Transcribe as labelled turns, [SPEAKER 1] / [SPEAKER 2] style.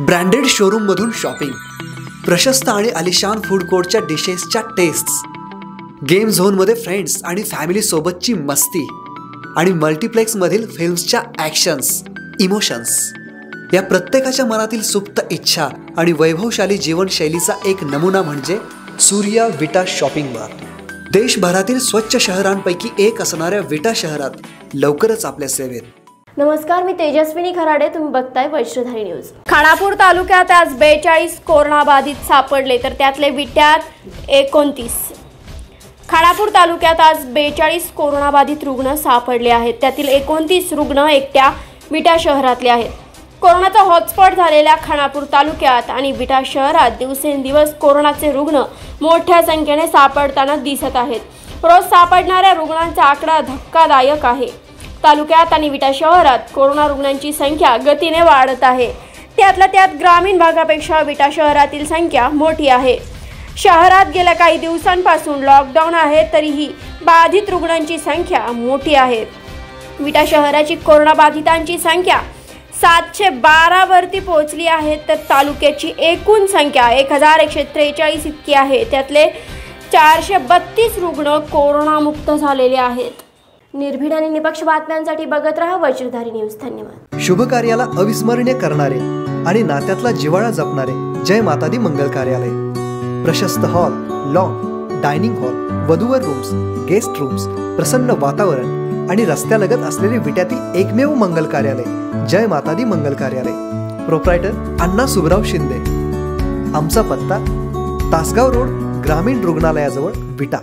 [SPEAKER 1] Branded शोरूममधून shopping प्रशस्त आणि अलिशान फूड कोर्टच्या डिशेसच्या टेस्ट गेम झोनमध्ये फ्रेंड्स आणि फॅमिलीसोबतची मस्ती आणि मल्टिप्लेक्समधील फिल्म्सच्या ॲक्शन्स इमोशन्स या प्रत्येकाच्या मनातील सुप्त इच्छा आणि वैभवशाली जीवनशैलीचा एक नमुना म्हणजे सूर्या विटा शॉपिंग मार्ट देशभरातील स्वच्छ शहरांपैकी एक असणाऱ्या विटा शहरात लवकरच आपल्या सेवेत.
[SPEAKER 2] नमस्कार मी तेजस्विनी खराडे तुम्ही बघताय वैश्वधारी न्यूज. खानापूर तालुक्यात आज बेचाळीस कोरोनाबाधित सापडले तर त्यातले विट्यात एकोणतीस. खानापूर तालुक्यात आज बेचाळीस कोरोनाबाधित रुग्ण सापडले आहेत. त्यातील एकोणतीस रुग्ण एकट्या विटा शहरातले आहेत. कोरोनाचा हॉटस्पॉट झालेल्या खानापूर तालुक्यात आणि विटा शहरात दिवसेंदिवस कोरोनाचे रुग्ण मोठ्या संख्येने सापडताना दिसत आहेत. रोज सापडणाऱ्या रुग्णांचा आकडा धक्कादायक आहे. तालुक्यात आणि विटा शहरात कोरोना रुग्णांची संख्या गतीने वाढत आहे. त्यातल्या त्यात ग्रामीण भागापेक्षा विटा शहरातील संख्या मोठी आहे. शहरात गेल्या काही दिवसांपासून लॉकडाऊन आहे तरीही बाधित रुग्णांची संख्या मोठी आहे. विटा शहराची कोरोनाबाधितांची संख्या सातशे बारावरती पोहोचली आहे तर तालुक्याची एकूण संख्या एक हजार एकशे त्रेचाळीस इतकी आहे. त्यातले चारशे बत्तीस रुग्ण कोरोनामुक्त झालेले आहेत. निर्भीड आणि निपक्ष बातम्यांसाठी बघत राहा वज्रधारी न्यूज. धन्यवाद.
[SPEAKER 1] शुभ कार्याला अविस्मरणीय करणारे आणि नात्यातला जिव्हाळा जपणारे जय मातादी मंगल कार्यालय. प्रशस्त हॉल लॉन डायनिंग हॉल वधूवर रूम्स गेस्ट रूम्स प्रसन्न वातावरण आणि रस्त्यालगत असलेले विट्यातील एकमेव मंगल कार्यालय जय मातादी मंगल कार्यालय. प्रोप्रायटर अण्णा सुबराव शिंदे. आमचा पत्ता तासगाव रोड ग्रामीण रुग्णालयाजवळ विटा.